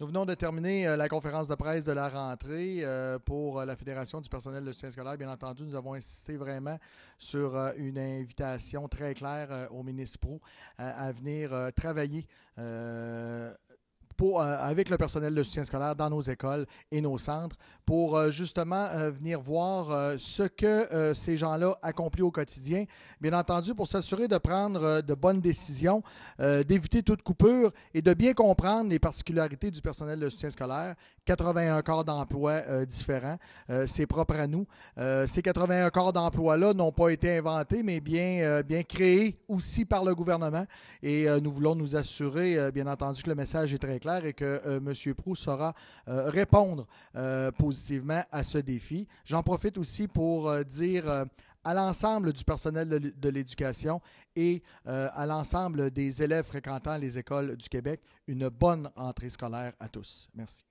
Nous venons de terminer euh, la conférence de presse de la rentrée euh, pour euh, la Fédération du personnel de soutien scolaire. Bien entendu, nous avons insisté vraiment sur une invitation très claire au ministre Pro à venir travailler euh, avec le personnel de soutien scolaire dans nos écoles et nos centres pour euh, justement euh, venir voir ce que ces gens-là accomplissent au quotidien. Bien entendu, pour s'assurer de prendre de bonnes décisions, d'éviter toute coupure et de bien comprendre les particularités du personnel de soutien scolaire. 81 corps d'emploi différents, c'est propre à nous. ces 81 corps d'emploi-là n'ont pas été inventés, mais bien, bien créés aussi par le gouvernement. Et nous voulons nous assurer, bien entendu, que le message est très clair et que euh, M. Prou saura euh, répondre euh, positivement à ce défi. J'en profite aussi pour dire à l'ensemble du personnel de l'éducation et à l'ensemble des élèves fréquentant les écoles du Québec une bonne entrée scolaire à tous. Merci.